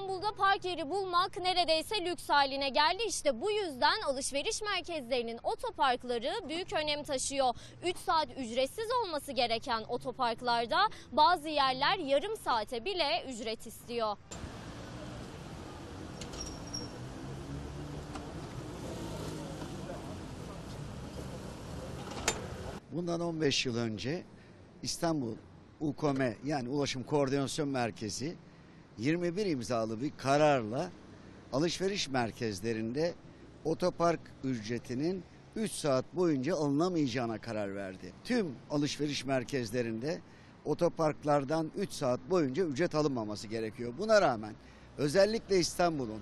İstanbul'da park yeri bulmak neredeyse lüks haline geldi. İşte bu yüzden alışveriş merkezlerinin otoparkları büyük önem taşıyor. 3 saat ücretsiz olması gereken otoparklarda bazı yerler yarım saate bile ücret istiyor. Bundan 15 yıl önce İstanbul UKOME yani Ulaşım Koordinasyon Merkezi 21 imzalı bir kararla alışveriş merkezlerinde otopark ücretinin 3 saat boyunca alınamayacağına karar verdi. Tüm alışveriş merkezlerinde otoparklardan 3 saat boyunca ücret alınmaması gerekiyor. Buna rağmen özellikle İstanbul'un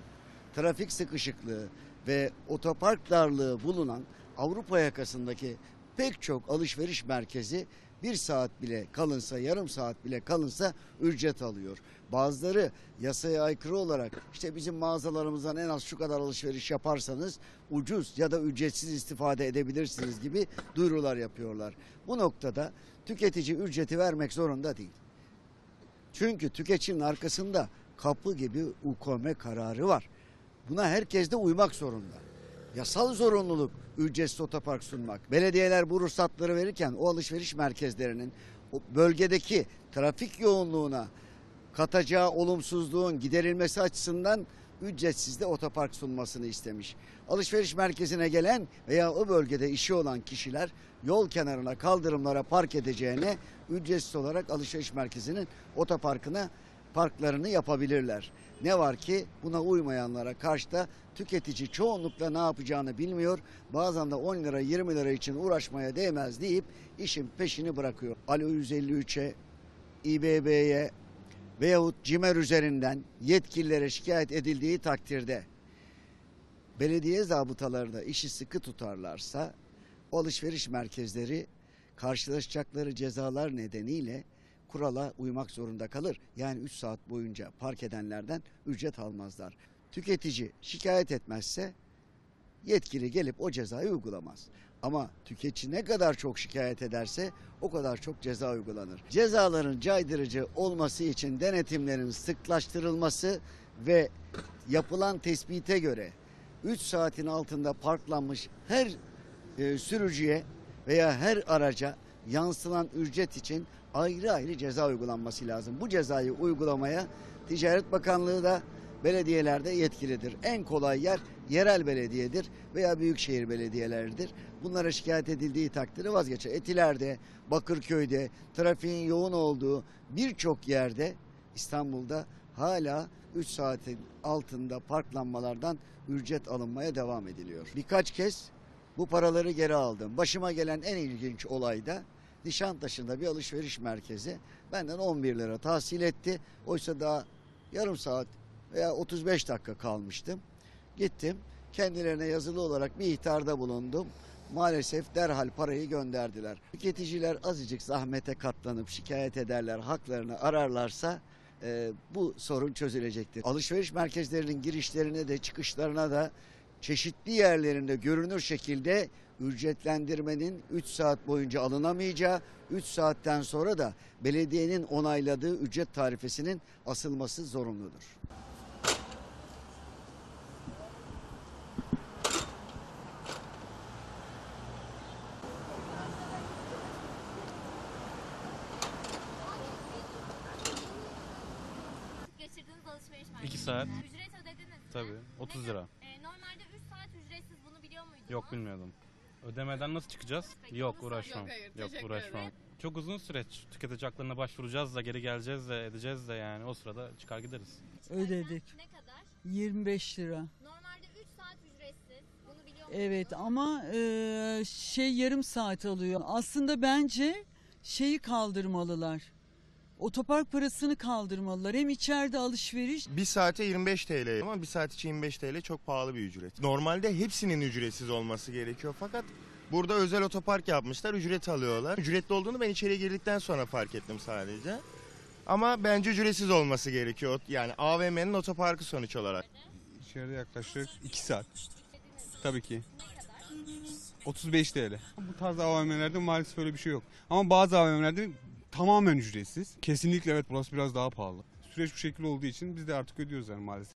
trafik sıkışıklığı ve otopark darlığı bulunan Avrupa yakasındaki pek çok alışveriş merkezi bir saat bile kalınsa yarım saat bile kalınsa ücret alıyor. Bazıları yasaya aykırı olarak işte bizim mağazalarımızdan en az şu kadar alışveriş yaparsanız ucuz ya da ücretsiz istifade edebilirsiniz gibi duyurular yapıyorlar. Bu noktada tüketici ücreti vermek zorunda değil. Çünkü tüketicinin arkasında kapı gibi ukome kararı var. Buna herkes de uymak zorunda. Yasal zorunluluk ücretsiz otopark sunmak. Belediyeler bu ruhsatları verirken o alışveriş merkezlerinin o bölgedeki trafik yoğunluğuna katacağı olumsuzluğun giderilmesi açısından ücretsiz de otopark sunmasını istemiş. Alışveriş merkezine gelen veya o bölgede işi olan kişiler yol kenarına kaldırımlara park edeceğine ücretsiz olarak alışveriş merkezinin otoparkına parklarını yapabilirler. Ne var ki buna uymayanlara karşı da tüketici çoğunlukla ne yapacağını bilmiyor. Bazen de 10 lira 20 lira için uğraşmaya değmez deyip işin peşini bırakıyor. Alo 153'e, İBB'ye veyahut CİMER üzerinden yetkililere şikayet edildiği takdirde belediye zabıtaları da işi sıkı tutarlarsa alışveriş merkezleri karşılaşacakları cezalar nedeniyle kurala uymak zorunda kalır. Yani 3 saat boyunca park edenlerden ücret almazlar. Tüketici şikayet etmezse yetkili gelip o cezayı uygulamaz. Ama tüketici ne kadar çok şikayet ederse o kadar çok ceza uygulanır. Cezaların caydırıcı olması için denetimlerin sıklaştırılması ve yapılan tespite göre 3 saatin altında parklanmış her e, sürücüye veya her araca yansılan ücret için ayrı ayrı ceza uygulanması lazım. Bu cezayı uygulamaya Ticaret Bakanlığı da belediyelerde yetkilidir. En kolay yer yerel belediyedir veya büyükşehir belediyeleridir. Bunlara şikayet edildiği takdirde vazgeçer. Etiler'de, Bakırköy'de, trafiğin yoğun olduğu birçok yerde İstanbul'da hala 3 saatin altında parklanmalardan ücret alınmaya devam ediliyor. Birkaç kez bu paraları geri aldım. Başıma gelen en ilginç olay da Nişantaşı'nda bir alışveriş merkezi benden 11 lira tahsil etti. Oysa daha yarım saat veya 35 dakika kalmıştım. Gittim kendilerine yazılı olarak bir ihtarda bulundum. Maalesef derhal parayı gönderdiler. Tüketiciler azıcık zahmete katlanıp şikayet ederler, haklarını ararlarsa e, bu sorun çözülecektir. Alışveriş merkezlerinin girişlerine de çıkışlarına da çeşitli yerlerinde görünür şekilde ücretlendirmenin 3 saat boyunca alınamayacağı, 3 saatten sonra da belediyenin onayladığı ücret tarifesinin asılması zorunludur. Geçirdiğiniz alışveriş merkezi. 2 saat Ücret ödediniz mi? tabii 30 lira. Yok bilmiyordum. Ödemeden nasıl çıkacağız? Peki, Yok uğraşmam. Yok, hayır, Yok teşekkür uğraşmam. ederim. Çok uzun süreç. Tüketici haklarına başvuracağız da geri geleceğiz de edeceğiz de yani o sırada çıkar gideriz. Ödedik. Ne kadar? 25 lira. Normalde 3 saat ücretsiz. Bunu biliyor muydunuz? Evet ama e, şey yarım saat alıyor. Aslında bence şeyi kaldırmalılar. Otopark parasını kaldırmalılar. Hem içeride alışveriş Bir saate 25 TL ama bir saat için 25 TL çok pahalı bir ücret. Normalde hepsinin ücretsiz olması gerekiyor fakat burada özel otopark yapmışlar ücret alıyorlar. Ücretli olduğunu ben içeri girdikten sonra fark ettim sadece. Ama bence ücretsiz olması gerekiyor. Yani AVM'nin otoparkı sonuç olarak. İçeride yaklaşık 2 saat. Tabii ki. 35 TL. Bu tarz AVM'lerde maalesef öyle bir şey yok. Ama bazı AVM'lerde tamamen ücretsiz. Kesinlikle evet burası biraz daha pahalı. süreç bu şekilde olduğu için biz de artık ödüyoruz yani maalesef.